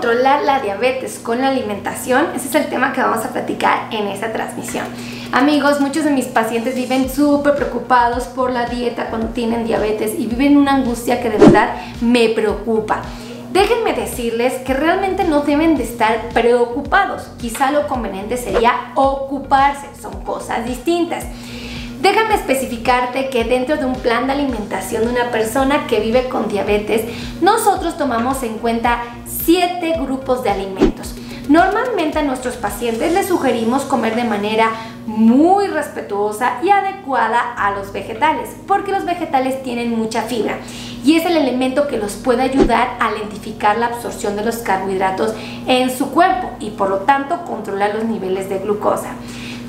controlar la diabetes con la alimentación? Ese es el tema que vamos a platicar en esta transmisión. Amigos, muchos de mis pacientes viven súper preocupados por la dieta cuando tienen diabetes y viven una angustia que de verdad me preocupa. Déjenme decirles que realmente no deben de estar preocupados. Quizá lo conveniente sería ocuparse, son cosas distintas. Déjame especificarte que dentro de un plan de alimentación de una persona que vive con diabetes, nosotros tomamos en cuenta siete grupos de alimentos. Normalmente a nuestros pacientes les sugerimos comer de manera muy respetuosa y adecuada a los vegetales, porque los vegetales tienen mucha fibra y es el elemento que los puede ayudar a lentificar la absorción de los carbohidratos en su cuerpo y por lo tanto controlar los niveles de glucosa.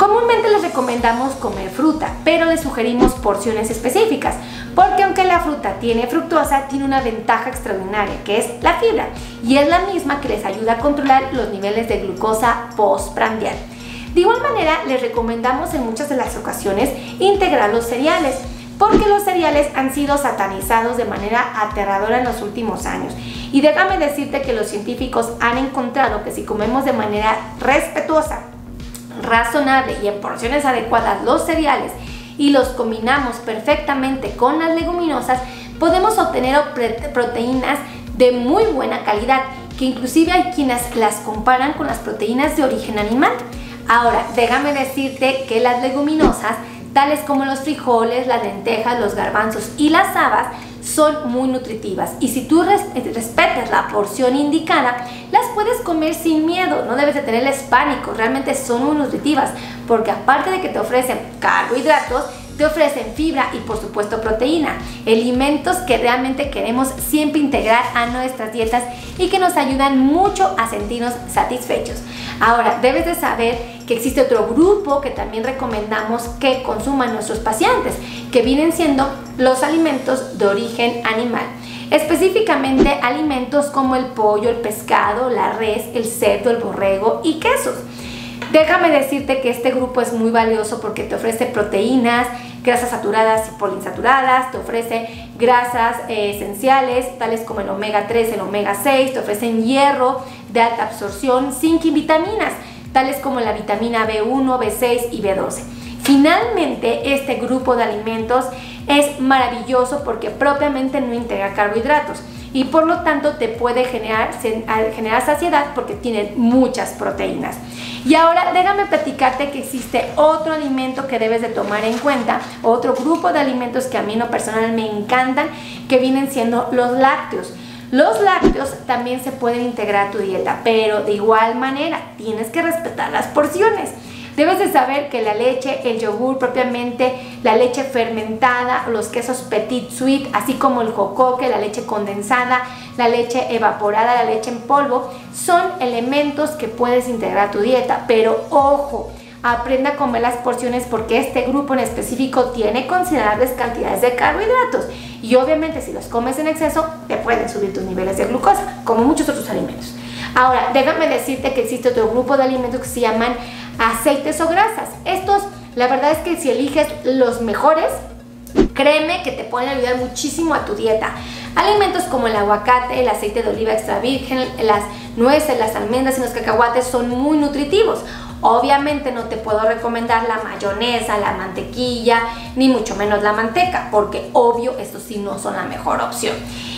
Comúnmente les recomendamos comer fruta, pero les sugerimos porciones específicas, porque aunque la fruta tiene fructosa, tiene una ventaja extraordinaria, que es la fibra, y es la misma que les ayuda a controlar los niveles de glucosa postprandial. De igual manera, les recomendamos en muchas de las ocasiones integrar los cereales, porque los cereales han sido satanizados de manera aterradora en los últimos años. Y déjame decirte que los científicos han encontrado que si comemos de manera respetuosa, razonable y en porciones adecuadas los cereales y los combinamos perfectamente con las leguminosas, podemos obtener proteínas de muy buena calidad, que inclusive hay quienes las comparan con las proteínas de origen animal. Ahora, déjame decirte que las leguminosas tales como los frijoles, las lentejas, los garbanzos y las habas, son muy nutritivas. Y si tú respetas la porción indicada, las puedes comer sin miedo, no debes de tenerles pánico, realmente son muy nutritivas porque aparte de que te ofrecen carbohidratos, te ofrecen fibra y por supuesto proteína, alimentos que realmente queremos siempre integrar a nuestras dietas y que nos ayudan mucho a sentirnos satisfechos. Ahora, debes de saber que existe otro grupo que también recomendamos que consuman nuestros pacientes, que vienen siendo los alimentos de origen animal. Específicamente alimentos como el pollo, el pescado, la res, el cerdo, el borrego y quesos. Déjame decirte que este grupo es muy valioso porque te ofrece proteínas, grasas saturadas y poliinsaturadas, te ofrece grasas eh, esenciales tales como el omega 3, el omega 6, te ofrecen hierro de alta absorción, zinc y vitaminas tales como la vitamina B1, B6 y B12. Finalmente, este grupo de alimentos es maravilloso porque propiamente no integra carbohidratos y por lo tanto te puede generar, generar saciedad porque tiene muchas proteínas. Y ahora déjame platicarte que existe otro alimento que debes de tomar en cuenta, otro grupo de alimentos que a mí en lo personal me encantan, que vienen siendo los lácteos. Los lácteos también se pueden integrar a tu dieta, pero de igual manera tienes que respetar las porciones. Debes de saber que la leche, el yogur propiamente, la leche fermentada, los quesos petit sweet, así como el jocoque, la leche condensada, la leche evaporada, la leche en polvo, son elementos que puedes integrar a tu dieta. Pero ojo, aprenda a comer las porciones porque este grupo en específico tiene considerables cantidades de carbohidratos y obviamente si los comes en exceso te pueden subir tus niveles de glucosa, como muchos otros alimentos. Ahora, déjame decirte que existe otro grupo de alimentos que se llaman aceites o grasas. Estos, la verdad es que si eliges los mejores, créeme que te pueden ayudar muchísimo a tu dieta. Alimentos como el aguacate, el aceite de oliva extra virgen, las nueces, las almendras y los cacahuates son muy nutritivos. Obviamente no te puedo recomendar la mayonesa, la mantequilla, ni mucho menos la manteca, porque obvio estos sí no son la mejor opción.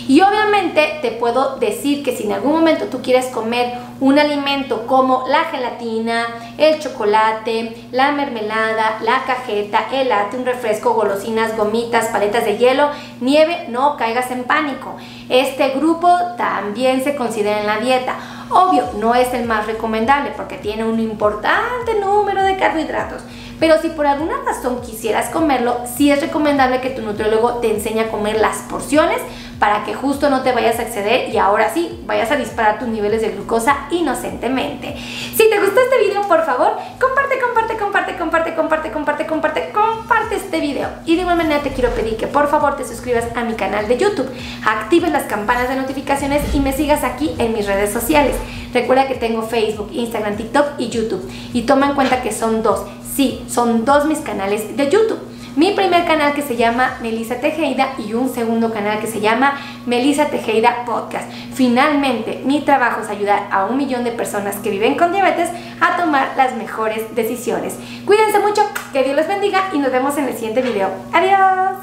Y obviamente te puedo decir que si en algún momento tú quieres comer un alimento como la gelatina, el chocolate, la mermelada, la cajeta, el latte, un refresco, golosinas, gomitas, paletas de hielo, nieve, no caigas en pánico. Este grupo también se considera en la dieta. Obvio, no es el más recomendable porque tiene un importante número de carbohidratos. Pero si por alguna razón quisieras comerlo, sí es recomendable que tu nutriólogo te enseñe a comer las porciones para que justo no te vayas a exceder y ahora sí vayas a disparar tus niveles de glucosa inocentemente. Si te gustó este video, por favor, comparte, comparte, comparte, comparte, comparte, comparte, comparte, comparte este video. Y de igual manera te quiero pedir que por favor te suscribas a mi canal de YouTube, actives las campanas de notificaciones y me sigas aquí en mis redes sociales. Recuerda que tengo Facebook, Instagram, TikTok y YouTube. Y toma en cuenta que son dos. Sí, son dos mis canales de YouTube. Mi primer canal que se llama Melissa Tejeda y un segundo canal que se llama Melissa Tejeda Podcast. Finalmente, mi trabajo es ayudar a un millón de personas que viven con diabetes a tomar las mejores decisiones. Cuídense mucho, que Dios los bendiga y nos vemos en el siguiente video. Adiós.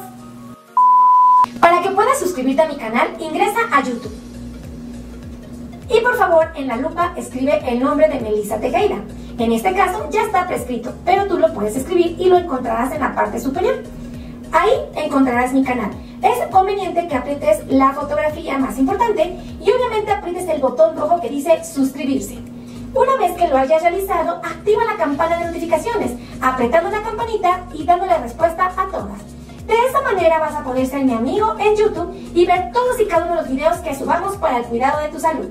Para que puedas suscribirte a mi canal, ingresa a YouTube. Y por favor, en la lupa escribe el nombre de Melissa Tejeda. En este caso ya está prescrito, pero tú lo puedes escribir y lo encontrarás en la parte superior. Ahí encontrarás mi canal. Es conveniente que aprietes la fotografía más importante y obviamente aprietes el botón rojo que dice suscribirse. Una vez que lo hayas realizado, activa la campana de notificaciones, apretando la campanita y dándole respuesta a todas. De esta manera vas a poder ser mi amigo en YouTube y ver todos y cada uno de los videos que subamos para el cuidado de tu salud.